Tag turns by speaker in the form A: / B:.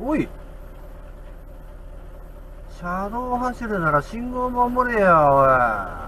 A: おい車道走るなら信号守れよ、おい。